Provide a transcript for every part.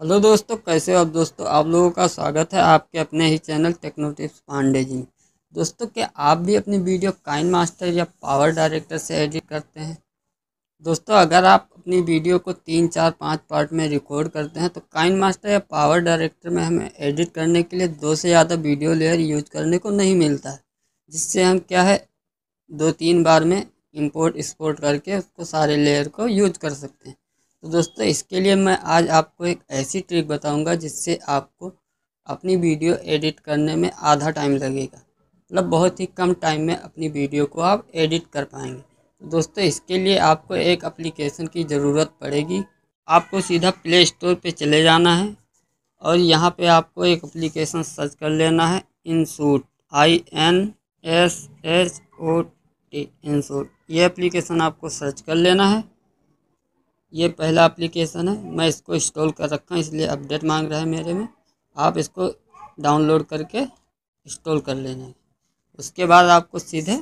Hello दोस्तों, कैसे हो आप दोस्तों? आप लोगों का स्वागत है आपके अपने ही चैनल टेक्नोटिप्स पांडे जी। दोस्तों, क्या आप भी अपनी वीडियो काइन मास्टर या पावर डायरेक्टर से एडिट करते हैं? दोस्तों, अगर आप अपनी वीडियो को तीन, चार, पाँच पार्ट में रिकॉर्ड करते हैं तो काइन मास्टर या पावर डायरेक्टर में हमें एडिट करने के लिए दो से ज़्यादा वीडियो लेयर यूज़ करने को नहीं मिलता है जिससे हम क्या है, दो, तीन बार में इम्पोर्ट एक्सपोर्ट करके उसको सारे लेयर को यूज़ कर सकते हैं। तो दोस्तों, इसके लिए मैं आज आपको एक ऐसी ट्रिक बताऊँगा जिससे आपको अपनी वीडियो एडिट करने में आधा टाइम लगेगा। मतलब बहुत ही कम टाइम में अपनी वीडियो को आप एडिट कर पाएँगे। तो दोस्तों, इसके लिए आपको एक एप्लीकेशन की ज़रूरत पड़ेगी। आपको सीधा प्ले स्टोर पर चले जाना है और यहाँ पे आपको एक एप्लीकेशन सर्च कर लेना है InShot I N S H O T InShot ये एप्लीकेशन आपको सर्च कर लेना है। ये पहला एप्लीकेशन है। मैं इसको इंस्टॉल कर रखा हूँ, इसलिए अपडेट मांग रहा है मेरे में। आप इसको डाउनलोड करके इंस्टॉल कर लेना उसके बाद आपको सीधे,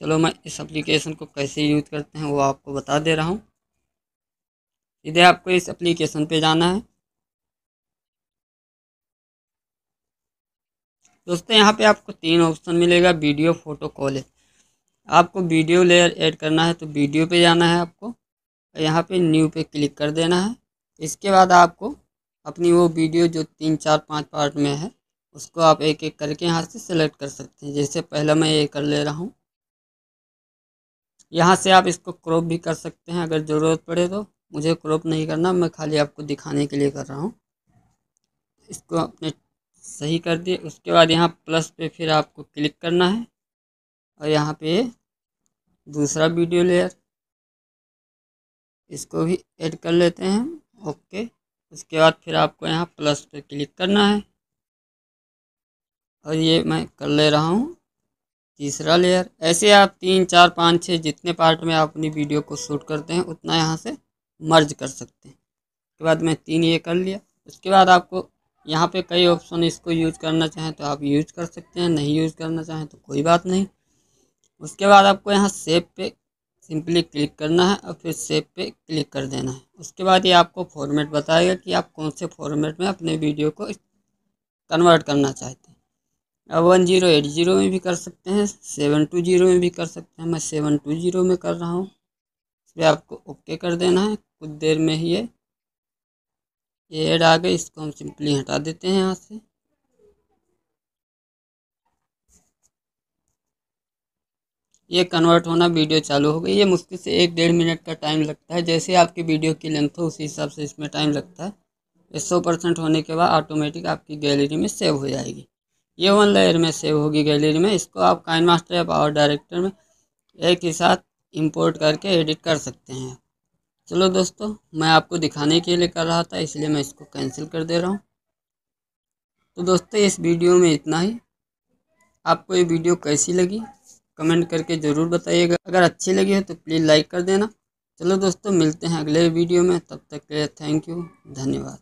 चलो मैं इस एप्लीकेशन को कैसे यूज़ करते हैं वो आपको बता दे रहा हूँ। सीधे आपको इस एप्लीकेशन पे जाना है। दोस्तों, यहाँ पे आपको तीन ऑप्शन मिलेगा वीडियो फ़ोटो कॉलेज आपको वीडियो लेयर ऐड करना है तो वीडियो पे जाना है आपको। यहाँ पे न्यू पे क्लिक कर देना है। इसके बाद आपको अपनी वो वीडियो जो तीन, चार, पाँच पार्ट में है, उसको आप एक एक करके यहाँ से सिलेक्ट कर सकते हैं। जैसे पहला मैं ये कर ले रहा हूँ। यहाँ से आप इसको क्रॉप भी कर सकते हैं, अगर ज़रूरत पड़े तो। मुझे क्रॉप नहीं करना, मैं खाली आपको दिखाने के लिए कर रहा हूँ। इसको अपने सही कर दिए उसके बाद यहाँ प्लस पे फिर आपको क्लिक करना है। और यहाँ पे दूसरा वीडियो लेयर। इसको भी ऐड कर लेते हैं। ओके उसके बाद फिर आपको यहाँ प्लस पे क्लिक करना है। और ये मैं कर ले रहा हूँ। तीसरा लेयर ऐसे आप तीन, चार, पाँच छः जितने पार्ट में आप अपनी वीडियो को शूट करते हैं, उतना यहाँ से मर्ज कर सकते हैं। उसके बाद मैं तीन ये कर लिया। उसके बाद आपको यहाँ पे कई ऑप्शन इसको यूज़ करना चाहें तो आप यूज़ कर सकते हैं, नहीं यूज़ करना चाहें तो कोई बात नहीं। उसके बाद आपको यहाँ सेव पे सिंपली क्लिक करना है और फिर सेव पे क्लिक कर देना है। उसके बाद ये आपको फॉर्मेट बताएगा कि आप कौन से फॉर्मेट में अपने वीडियो को कन्वर्ट करना चाहते हैं। अब वन ज़ीरो एट ज़ीरो में भी कर सकते हैं सेवन टू ज़ीरो में भी कर सकते हैं। मैं सेवन टू ज़ीरो में कर रहा हूँ। इसलिए आपको ओके कर देना है। कुछ देर में ही ये एड आ गए इसको हम सिंपली हटा देते हैं यहाँ से। ये कन्वर्ट होना वीडियो चालू हो गई। ये मुश्किल से एक डेढ़ मिनट का टाइम लगता है। जैसे आपकी वीडियो की लेंथ हो, उसी हिसाब से इसमें टाइम लगता है। ये सौ परसेंट होने के बाद ऑटोमेटिक आपकी गैलरी में सेव हो जाएगी। ये वन लेयर में सेव होगी गैलरी में। इसको आप काइन मास्टर या पावर डायरेक्टर में एक ही साथ इम्पोर्ट करके एडिट कर सकते हैं। चलो दोस्तों, मैं आपको दिखाने के लिए कर रहा था, इसलिए मैं इसको कैंसिल कर दे रहा हूँ। तो दोस्तों, इस वीडियो में इतना ही। आपको ये वीडियो कैसी लगी? कमेंट करके ज़रूर बताइएगा। अगर अच्छी लगी हो तो प्लीज़ लाइक कर देना। चलो दोस्तों, मिलते हैं अगले वीडियो में। तब तक के लिए थैंक यू धन्यवाद।